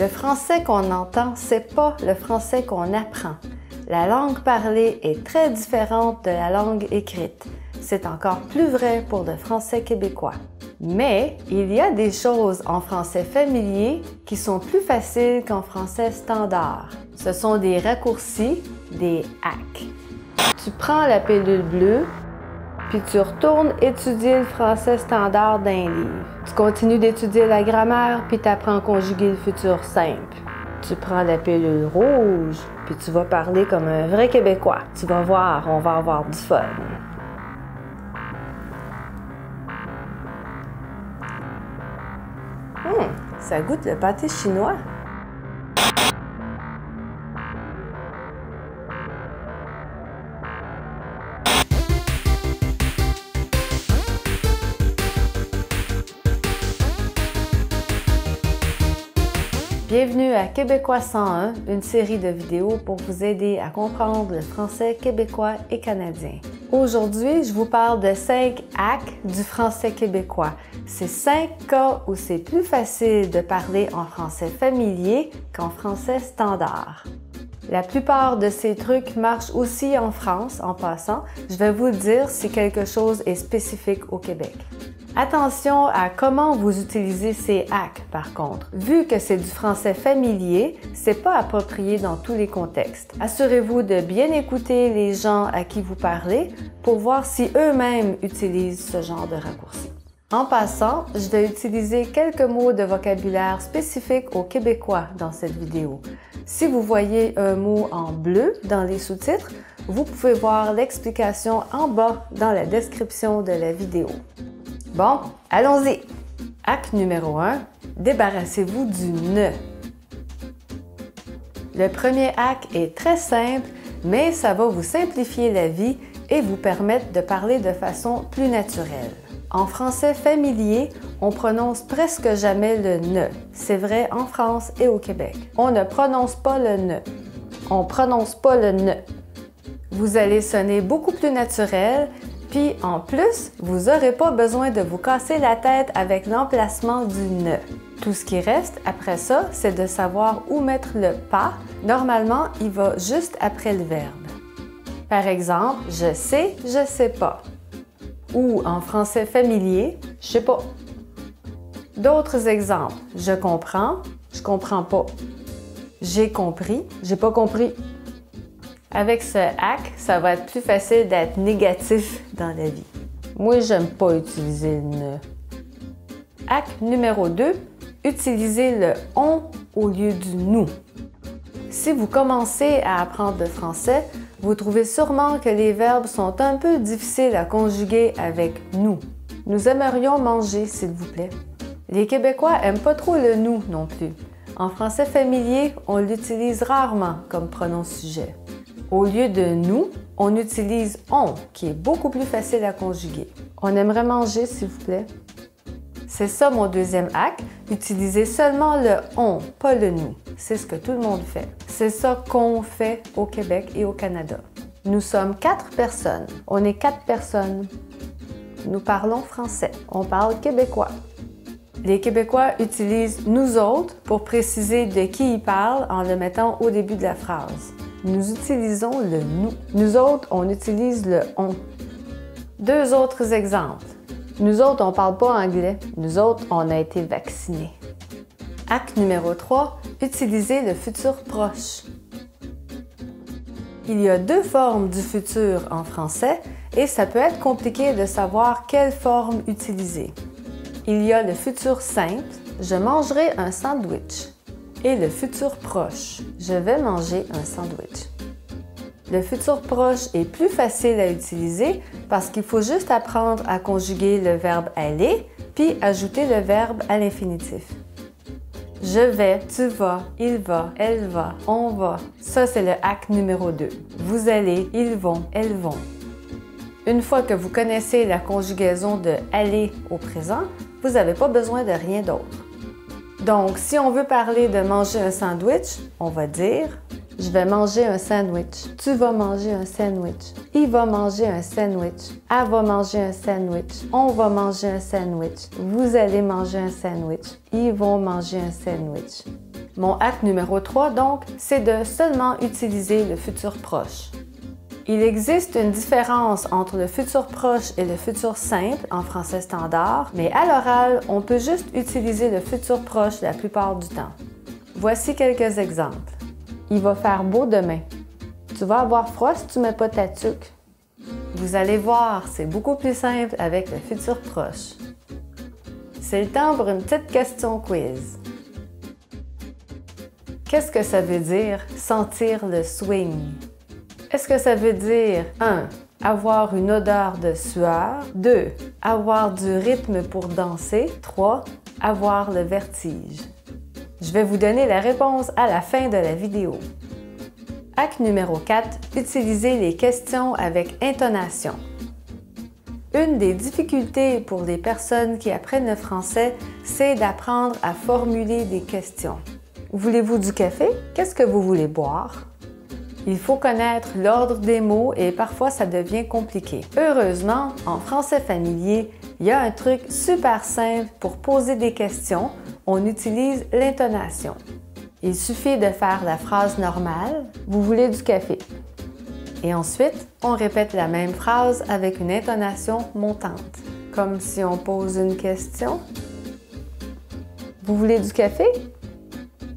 Le français qu'on entend, c'est pas le français qu'on apprend. La langue parlée est très différente de la langue écrite. C'est encore plus vrai pour le français québécois. Mais il y a des choses en français familier qui sont plus faciles qu'en français standard. Ce sont des raccourcis, des hacks. Tu prends la pilule bleue, puis tu retournes étudier le français standard d'un livre. Tu continues d'étudier la grammaire, puis tu apprends à conjuguer le futur simple. Tu prends la pilule rouge, puis tu vas parler comme un vrai Québécois. Tu vas voir, on va avoir du fun. Hum, ça goûte le pâté chinois. Bienvenue à Québécois 101, une série de vidéos pour vous aider à comprendre le français québécois et canadien. Aujourd'hui, je vous parle de 5 hacks du français québécois. C'est 5 cas où c'est plus facile de parler en français familier qu'en français standard. La plupart de ces trucs marchent aussi en France en passant. Je vais vous dire si quelque chose est spécifique au Québec. Attention à comment vous utilisez ces hacks par contre. Vu que c'est du français familier, c'est pas approprié dans tous les contextes. Assurez-vous de bien écouter les gens à qui vous parlez pour voir si eux-mêmes utilisent ce genre de raccourci. En passant, je vais utiliser quelques mots de vocabulaire spécifiques aux Québécois dans cette vidéo. Si vous voyez un mot en bleu dans les sous-titres, vous pouvez voir l'explication en bas dans la description de la vidéo. Bon, allons-y. Hack numéro 1, débarrassez-vous du ne. Le premier hack est très simple, mais ça va vous simplifier la vie et vous permettre de parler de façon plus naturelle. En français familier, on prononce presque jamais le ne. C'est vrai en France et au Québec. On ne prononce pas le ne. On prononce pas le ne. Vous allez sonner beaucoup plus naturel puis en plus, vous n'aurez pas besoin de vous casser la tête avec l'emplacement du ne. Tout ce qui reste après ça, c'est de savoir où mettre le pas. Normalement, il va juste après le verbe. Par exemple, je sais, je sais pas. Ou en français familier, je sais pas. D'autres exemples, je comprends, je comprends pas. J'ai compris, j'ai pas compris. Avec ce hack, ça va être plus facile d'être négatif dans la vie. Moi, j'aime pas utiliser le ne. Hack numéro 2, utilisez le on au lieu du nous. Si vous commencez à apprendre le français, vous trouvez sûrement que les verbes sont un peu difficiles à conjuguer avec nous. Nous aimerions manger, s'il vous plaît. Les Québécois aiment pas trop le nous non plus. En français familier, on l'utilise rarement comme pronom sujet. Au lieu de nous, on utilise on, qui est beaucoup plus facile à conjuguer. On aimerait manger, s'il vous plaît. C'est ça mon deuxième hack. Utilisez seulement le on, pas le nous. C'est ce que tout le monde fait. C'est ça qu'on fait au Québec et au Canada. Nous sommes quatre personnes. On est quatre personnes. Nous parlons français. On parle québécois. Les Québécois utilisent nous autres pour préciser de qui ils parlent en le mettant au début de la phrase nous utilisons le nous. Nous autres, on utilise le on. Deux autres exemples. Nous autres, on parle pas anglais. Nous autres, on a été vaccinés. Acte numéro 3. Utilisez le futur proche. Il y a deux formes du futur en français et ça peut être compliqué de savoir quelle forme utiliser. Il y a le futur simple, je mangerai un sandwich et le futur proche. Je vais manger un sandwich. Le futur proche est plus facile à utiliser parce qu'il faut juste apprendre à conjuguer le verbe aller puis ajouter le verbe à l'infinitif. Je vais, tu vas, il va, elle va, on va. Ça, c'est le hack numéro 2. Vous allez, ils vont, elles vont. Une fois que vous connaissez la conjugaison de aller au présent, vous n'avez pas besoin de rien d'autre. Donc, si on veut parler de manger un sandwich, on va dire je vais manger un sandwich. Tu vas manger un sandwich. Il va manger un sandwich. Elle va manger un sandwich. On va manger un sandwich. Vous allez manger un sandwich. Ils vont manger un sandwich. Mon acte numéro 3, donc, c'est de seulement utiliser le futur proche. Il existe une différence entre le futur proche et le futur simple en français standard, mais à l'oral, on peut juste utiliser le futur proche la plupart du temps. Voici quelques exemples. Il va faire beau demain. Tu vas avoir froid si tu mets pas ta tuque. Vous allez voir, c'est beaucoup plus simple avec le futur proche. C'est le temps pour une petite question quiz. Qu'est-ce que ça veut dire sentir le swing? Est-ce que ça veut dire 1. Avoir une odeur de sueur? 2. Avoir du rythme pour danser? 3. Avoir le vertige? Je vais vous donner la réponse à la fin de la vidéo. Acte numéro 4. Utiliser les questions avec intonation. Une des difficultés pour les personnes qui apprennent le français, c'est d'apprendre à formuler des questions. Voulez-vous du café? Qu'est-ce que vous voulez boire? Il faut connaître l'ordre des mots et parfois ça devient compliqué. Heureusement, en français familier, il y a un truc super simple pour poser des questions. On utilise l'intonation. Il suffit de faire la phrase normale Vous voulez du café? Et ensuite, on répète la même phrase avec une intonation montante, comme si on pose une question. Vous voulez du café?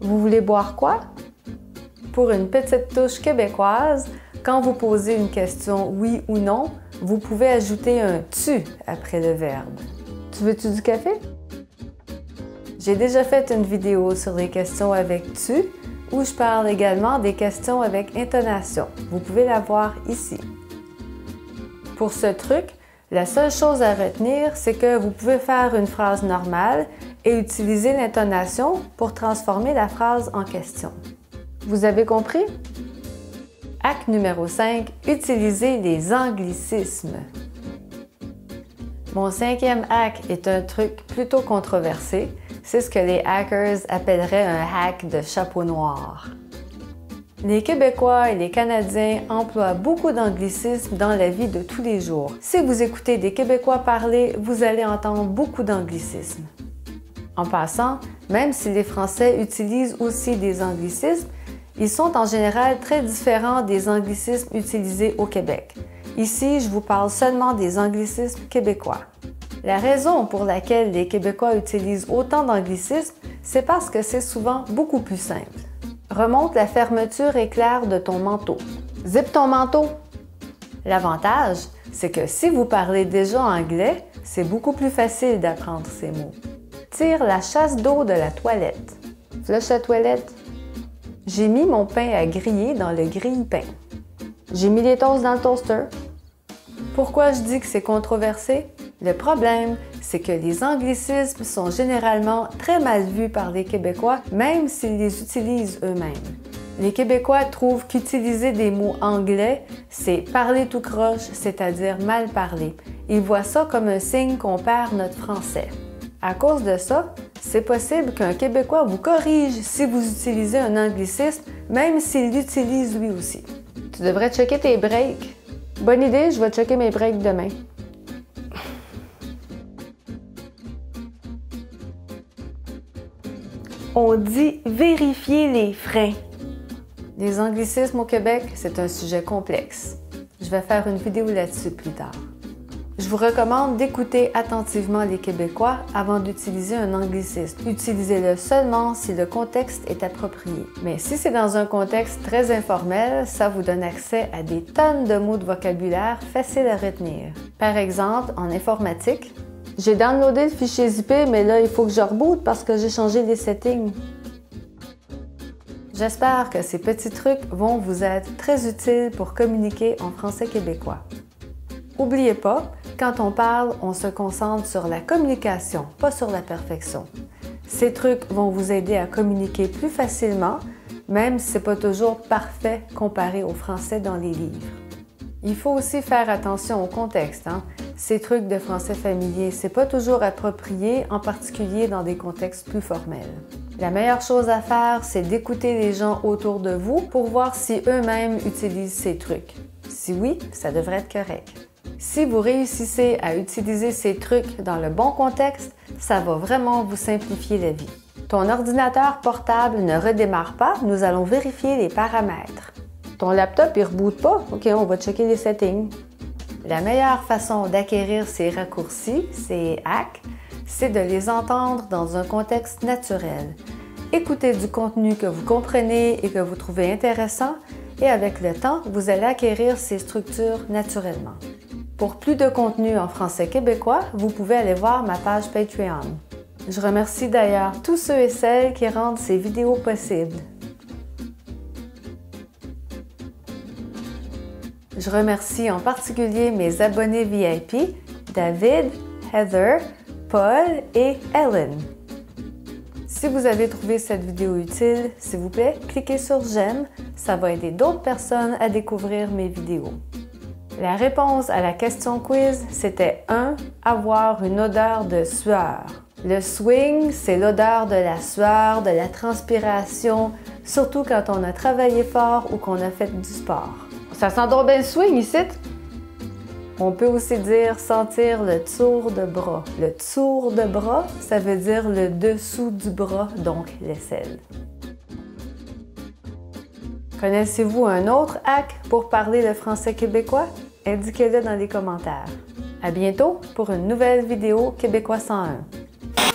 Vous voulez boire quoi? Pour une petite touche québécoise, quand vous posez une question oui ou non, vous pouvez ajouter un tu après le verbe. Tu veux-tu du café? J'ai déjà fait une vidéo sur les questions avec tu où je parle également des questions avec intonation. Vous pouvez la voir ici. Pour ce truc, la seule chose à retenir, c'est que vous pouvez faire une phrase normale et utiliser l'intonation pour transformer la phrase en question. Vous avez compris? Acte numéro 5. Utiliser les anglicismes. Mon cinquième acte est un truc plutôt controversé, c'est ce que les hackers appelleraient un hack de chapeau noir. Les Québécois et les Canadiens emploient beaucoup d'anglicismes dans la vie de tous les jours. Si vous écoutez des Québécois parler, vous allez entendre beaucoup d'anglicismes. En passant, même si les Français utilisent aussi des anglicismes, ils sont en général très différents des anglicismes utilisés au Québec. Ici, je vous parle seulement des anglicismes québécois. La raison pour laquelle les Québécois utilisent autant d'anglicismes, c'est parce que c'est souvent beaucoup plus simple. Remonte la fermeture éclair de ton manteau. Zip ton manteau. L'avantage, c'est que si vous parlez déjà anglais, c'est beaucoup plus facile d'apprendre ces mots. Tire la chasse d'eau de la toilette. Flush la toilette. J'ai mis mon pain à griller dans le grille-pain. J'ai mis les toasts dans le toaster. Pourquoi je dis que c'est controversé? Le problème, c'est que les anglicismes sont généralement très mal vus par les Québécois, même s'ils les utilisent eux-mêmes. Les Québécois trouvent qu'utiliser des mots anglais, c'est parler tout croche, c'est-à-dire mal parler. Ils voient ça comme un signe qu'on perd notre français. À cause de ça, c'est possible qu'un Québécois vous corrige si vous utilisez un anglicisme, même s'il l'utilise lui aussi. Tu devrais checker tes breaks. Bonne idée, je vais checker mes breaks demain. On dit vérifier les freins. Les anglicismes au Québec, c'est un sujet complexe. Je vais faire une vidéo là-dessus plus tard. Je vous recommande d'écouter attentivement les Québécois avant d'utiliser un anglicisme. Utilisez-le seulement si le contexte est approprié. Mais si c'est dans un contexte très informel, ça vous donne accès à des tonnes de mots de vocabulaire faciles à retenir. Par exemple, en informatique, j'ai downloadé le fichier zippé, mais là, il faut que je reboot parce que j'ai changé les settings. J'espère que ces petits trucs vont vous être très utiles pour communiquer en français québécois. N'oubliez pas, quand on parle, on se concentre sur la communication, pas sur la perfection. Ces trucs vont vous aider à communiquer plus facilement, même si ce n'est pas toujours parfait comparé au français dans les livres. Il faut aussi faire attention au contexte. Hein? Ces trucs de français familier, c'est pas toujours approprié, en particulier dans des contextes plus formels. La meilleure chose à faire, c'est d'écouter les gens autour de vous pour voir si eux-mêmes utilisent ces trucs. Si oui, ça devrait être correct. Si vous réussissez à utiliser ces trucs dans le bon contexte, ça va vraiment vous simplifier la vie. Ton ordinateur portable ne redémarre pas, nous allons vérifier les paramètres. Ton laptop, il reboot pas? OK, on va checker les settings. La meilleure façon d'acquérir ces raccourcis, ces hacks, c'est de les entendre dans un contexte naturel. Écoutez du contenu que vous comprenez et que vous trouvez intéressant et avec le temps, vous allez acquérir ces structures naturellement. Pour plus de contenu en français québécois, vous pouvez aller voir ma page Patreon. Je remercie d'ailleurs tous ceux et celles qui rendent ces vidéos possibles. Je remercie en particulier mes abonnés VIP, David, Heather, Paul et Ellen. Si vous avez trouvé cette vidéo utile, s'il vous plaît, cliquez sur j'aime, ça va aider d'autres personnes à découvrir mes vidéos. La réponse à la question quiz, c'était 1. Avoir une odeur de sueur. Le swing, c'est l'odeur de la sueur, de la transpiration, surtout quand on a travaillé fort ou qu'on a fait du sport. Ça sent donc bien swing ici! On peut aussi dire sentir le tour de bras. Le tour de bras, ça veut dire le dessous du bras, donc l'aisselle. Connaissez-vous un autre hack pour parler le français québécois? Indiquez-le dans les commentaires. À bientôt pour une nouvelle vidéo Québécois 101.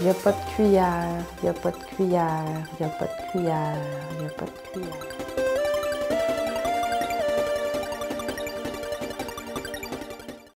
Il n'y a pas de cuillère, il n'y a pas de cuillère, il n'y a pas de cuillère, il n'y a pas de cuillère.